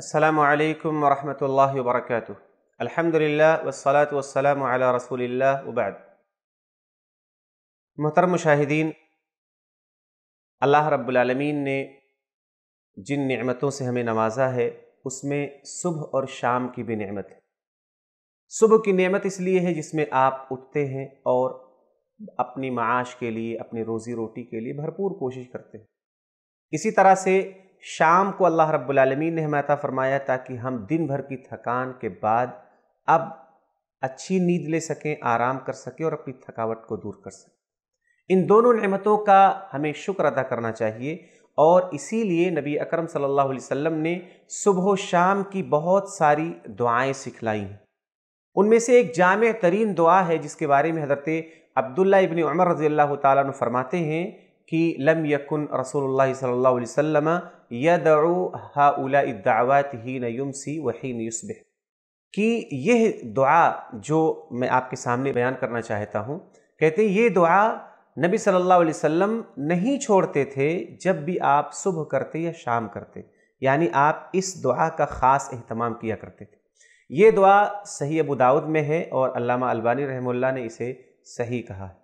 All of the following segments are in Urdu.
السلام علیکم ورحمۃ اللہ وبرکاتہ۔ الحمد للہ والصلاة والسلام علی رسول اللہ وبعد۔ محترم مشاہدین، اللہ رب العالمین نے جن نعمتوں سے ہمیں نوازا ہے، اس میں صبح اور شام کی بھی نعمت ہے۔ صبح کی نعمت اس لیے ہے جس میں آپ اٹھتے ہیں اور اپنی معاش کے لیے، اپنی روزی روٹی کے لیے بھرپور کوشش کرتے ہیں۔ اسی طرح سے شام کو اللہ رب العالمین نے عطا فرمایا تاکہ ہم دن بھر کی تھکان کے بعد اب اچھی نیند لے سکیں، آرام کر سکیں اور اپنی تھکاوٹ کو دور کر سکیں۔ ان دونوں نعمتوں کا ہمیں شکر ادا کرنا چاہیے اور اسی لیے نبی اکرم صلی اللہ علیہ وسلم نے صبح و شام کی بہت ساری دعائیں سکھلائی ہیں۔ ان میں سے ایک جامع ترین دعا ہے جس کے بارے میں حضرت عبداللہ ابن عمر رضی اللہ تعالیٰ عنہ فرماتے ہیں۔ کہ لم یکن رسول اللہ صلی اللہ علیہ وسلم یدعو هؤلاء الدعوات حین یمسی وحین یصبح۔ کہ یہ دعا جو میں آپ کے سامنے بیان کرنا چاہتا ہوں، کہتے ہیں یہ دعا نبی صلی اللہ علیہ وسلم نہیں چھوڑتے تھے جب بھی آپ صبح کرتے یا شام کرتے۔ یعنی آپ اس دعا کا خاص اہتمام کیا کرتے تھے۔ یہ دعا صحیح ابو داود میں ہے اور علامہ البانی رحم اللہ نے اسے صحیح کہا ہے۔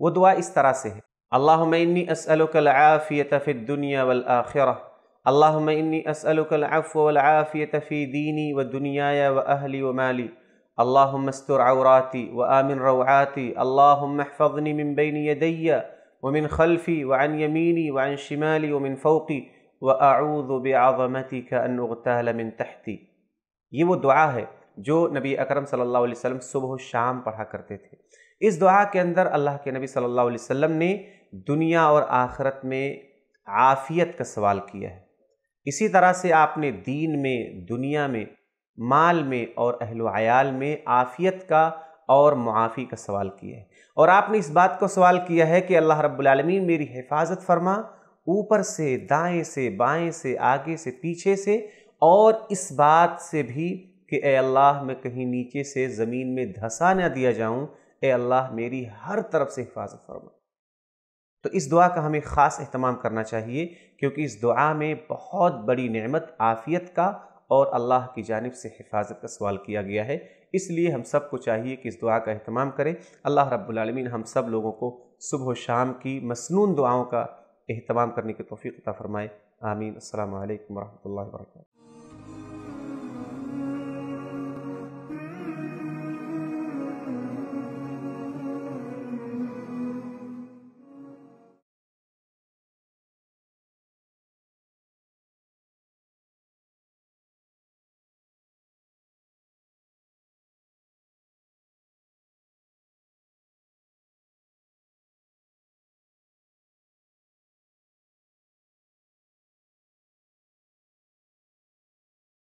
وہ دعا اس طرح سے ہے۔ اللهم إني أسألك العافية في الدنيا والآخرة. اللهم إني أسألك العفو والعافية في ديني ودنياي وأهلي ومالي. اللهم استر عوراتي وآمن روعاتي. اللهم احفظني من بين يدي ومن خلفي وعن يميني وعن شمالي ومن فوقي. وأعوذ بعظمتك أن أغتال من تحتي. یہ وہ دعا ہے جو نبی اکرم صلی اللہ علیہ وسلم صبح و شام پڑھا کرتے تھے۔ اس دعا کے اندر اللہ کے نبی صلی اللہ علیہ وسلم نے دنیا اور آخرت میں عافیت کا سوال کیا ہے۔ اسی طرح سے آپ نے دین میں، دنیا میں، مال میں اور اہل و عیال میں عافیت کا اور معافی کا سوال کیا ہے۔ اور آپ نے اس بات کو سوال کیا ہے کہ اللہ رب العالمین میری حفاظت فرما، اوپر سے، دائیں سے، بائیں سے، آگے سے، پیچھے سے اور اس بات سے بھی کہ اے اللہ میں کہیں نیچے سے زمین میں دھسا نہ دیا جاؤں، اے اللہ میری ہر طرف سے حفاظت فرما۔ تو اس دعا کا ہمیں خاص اہتمام کرنا چاہیے، کیونکہ اس دعا میں بہت بڑی نعمت عافیت کا اور اللہ کی جانب سے حفاظت کا سوال کیا گیا ہے۔ اس لیے ہم سب کو چاہیے کہ اس دعا کا اہتمام کریں۔ اللہ رب العالمین ہم سب لوگوں کو صبح و شام کی مسنون دعاؤں کا اہتمام کرنے کی توفیق عطا فرمائے۔ آمین۔ السلام علیکم ورحمۃ اللہ وبرکاتہ۔